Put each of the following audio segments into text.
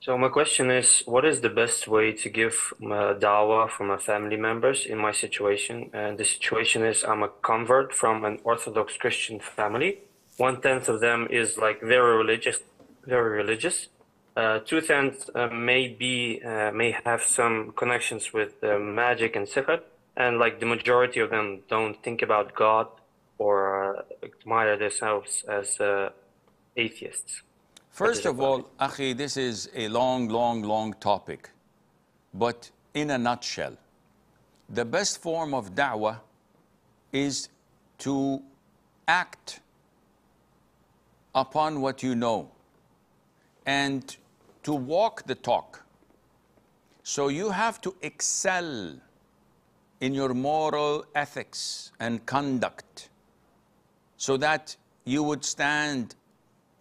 So my question is, what is the best way to give uh, dawah for my family members in my situation? And the situation is I'm a convert from an Orthodox Christian family. One tenth of them is like very religious, very religious. Uh, two tenths uh, may be uh, may have some connections with uh, magic and sihr, and like the majority of them don't think about God or uh, admire themselves as atheists. First of all, Akhi, this is a long, long, long topic. But in a nutshell, the best form of da'wah is to act upon what you know and to walk the talk. So you have to excel in your moral ethics and conduct so that you would stand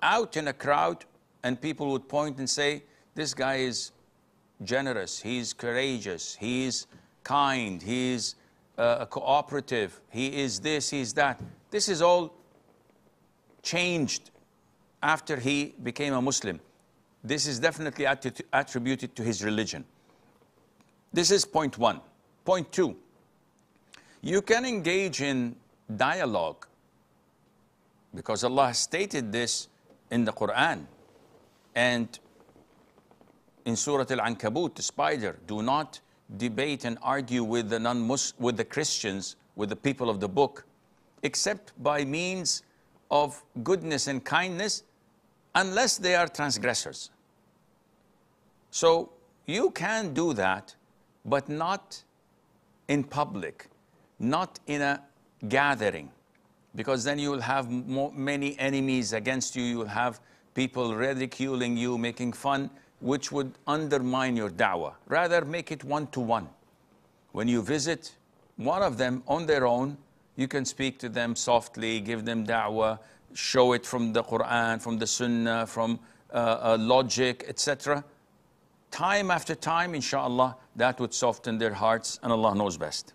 out in a crowd and people would point and say, this guy is generous, he's courageous, he's kind, he's uh, cooperative, he is this, he's that. This is all changed after he became a Muslim. This is definitely attributed to his religion. This is point one. Point two, you can engage in dialogue because Allah has stated this in the Quran. And in Surah Al-Ankabut, the spider, do not debate and argue with the non with the Christians, with the people of the book, except by means of goodness and kindness, unless they are transgressors. So you can do that, but not in public, not in a gathering because then you will have more, many enemies against you. You will have people ridiculing you, making fun, which would undermine your da'wah. Rather, make it one to one. When you visit one of them on their own, you can speak to them softly, give them da'wah, show it from the Quran, from the Sunnah, from uh, uh, logic, etc. Time after time, inshallah, that would soften their hearts, and Allah knows best.